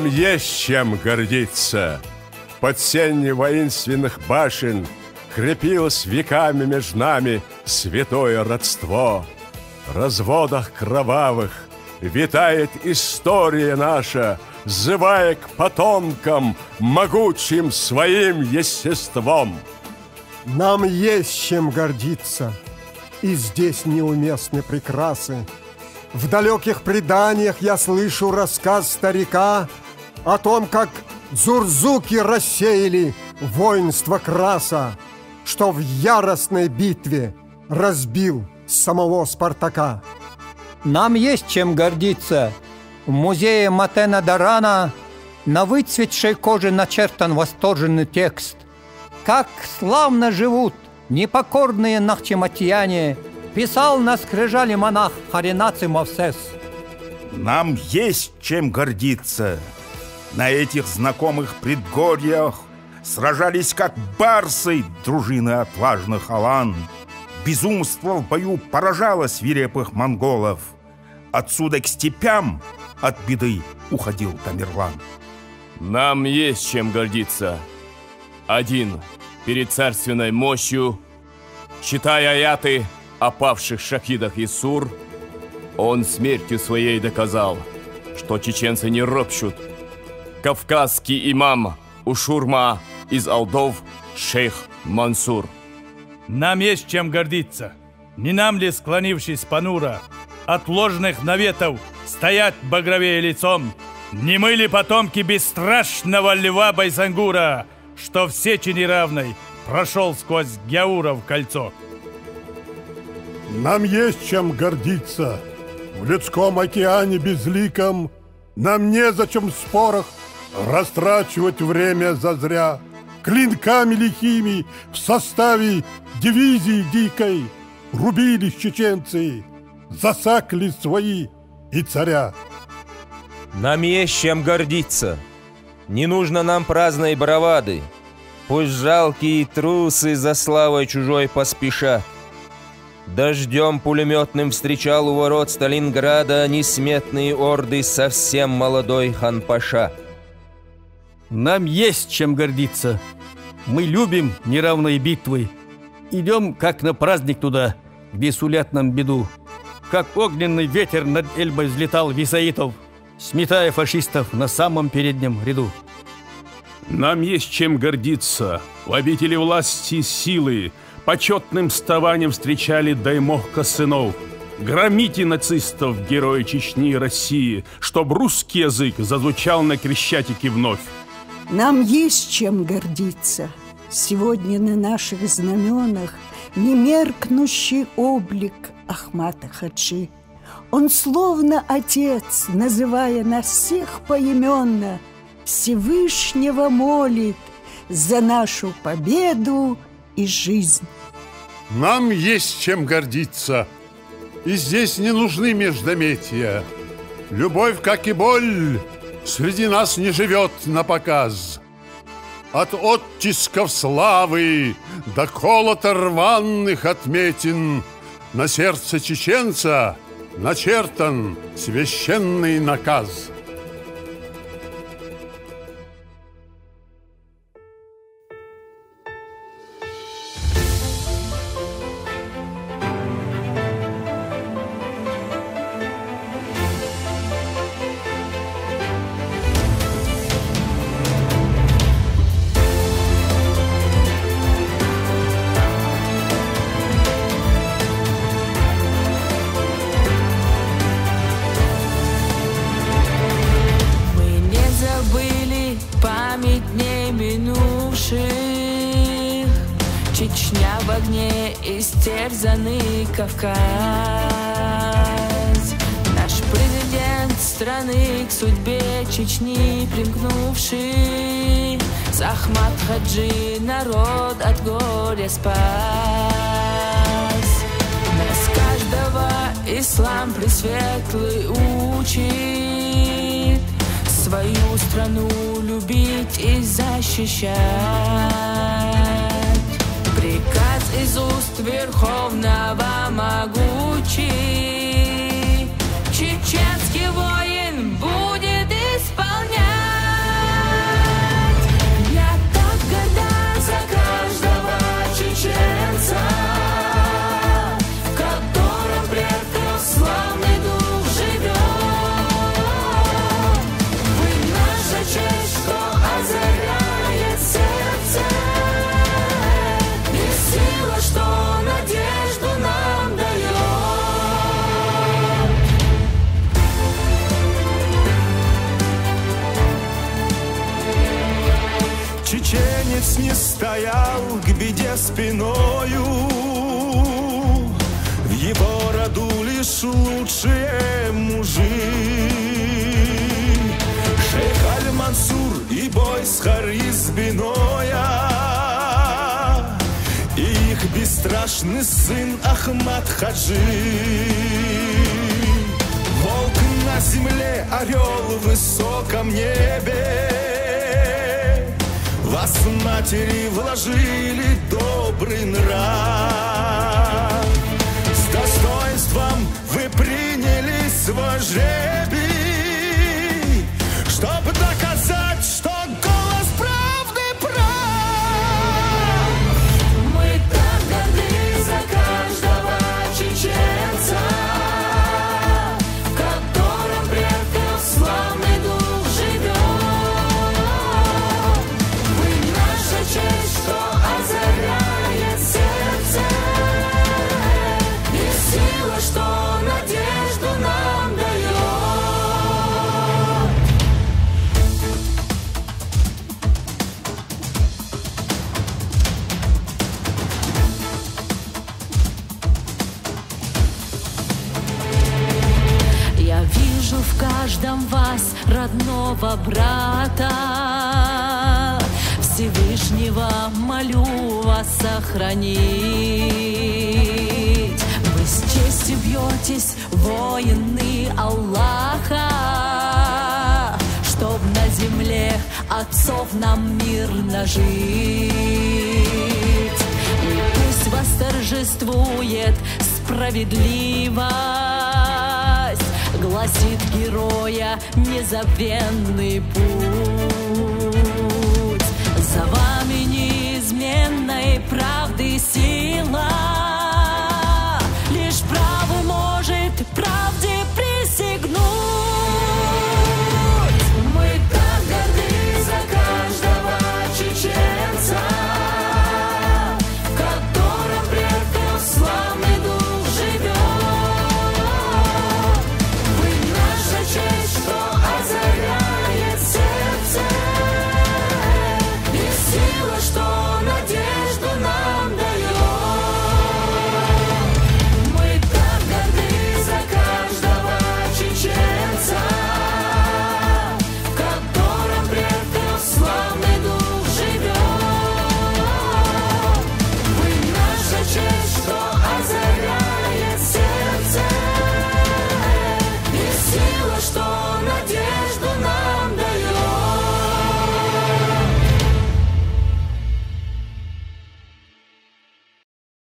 Нам есть чем гордиться. Под сенью воинственных башен Крепилось веками между нами святое родство. В разводах кровавых витает история наша, Зывая к потомкам могучим своим естеством. Нам есть чем гордиться, и здесь неуместны прекрасы. В далеких преданиях я слышу рассказ старика О том, как зурзуки рассеяли воинство краса, Что в яростной битве разбил самого Спартака. Нам есть чем гордиться. В музее Матена Дарана на выцветшей коже начертан восторженный текст. Как славно живут непокорные нахчематьяне – Писал на скрижали монах Харинаци Мовсес. Нам есть чем гордиться. На этих знакомых предгорьях Сражались как барсы дружины отважных алан. Безумство в бою поражало свирепых монголов. Отсюда к степям от беды уходил Тамерлан. Нам есть чем гордиться. Один перед царственной мощью, читая аяты, о павших шахидах и сур, он смертью своей доказал, что чеченцы не ропщут. Кавказский имам Ушурма из Алдов шейх Мансур. Нам есть чем гордиться. Не нам ли, склонившись понуро, от ложных наветов стоять багровее лицом? Не мы ли потомки бесстрашного льва Байсангура, что в сечи неравной прошел сквозь Гяуров кольцо? Нам есть чем гордиться. В людском океане безликом Нам незачем в спорах растрачивать время зазря. Клинками лихими в составе дивизии дикой Рубились чеченцы, засакли свои и царя. Нам есть чем гордиться. Не нужно нам праздной бравады. Пусть жалкие трусы за славой чужой поспешат. Дождем пулеметным встречал у ворот Сталинграда несметные орды совсем молодой хан-паша. Нам есть чем гордиться. Мы любим неравные битвы. Идем, как на праздник туда, где сулят нам беду. Как огненный ветер над Эльбой взлетал Висаитов, сметая фашистов на самом переднем ряду. Нам есть чем гордиться. В обители власти силы почетным вставанием встречали даймохка сынов. Громите нацистов, герои Чечни и России, чтоб русский язык зазвучал на Крещатике вновь. Нам есть чем гордиться. Сегодня на наших знаменах Немеркнущий облик Ахмата Хаджи. Он словно отец, называя нас всех поименно, Всевышнего молит за нашу победу и жизнь. Нам есть чем гордиться, и здесь не нужны междометия. Любовь, как и боль, среди нас не живет на показ. От оттисков славы до колота рваных отметин На сердце чеченца начертан священный наказ. Истерзанный Кавказ. Наш президент страны к судьбе Чечни примкнувший. С Ахмад Хаджи народ от горя спас. Нас каждого ислам пресветлый учит. Свою страну любить и защищать из уст Верховного могучий быть, не стоял к беде спиною. В его роду лишь лучшие мужи. Шейх Аль-Мансур и бой с Харизбиноя И их бесстрашный сын Ахмад Хаджи Волк на земле, орел в высоком небе Вас матери вложили добрый нрав. С достоинством вы приняли свой жребий в каждом вас родного брата. Всевышнего молю вас сохранить. Вы с честью бьетесь, воины Аллаха, чтоб на земле отцов нам мирно жить. И пусть восторжествует справедливость, гласит героя незабвенный путь. За вами неизменной правды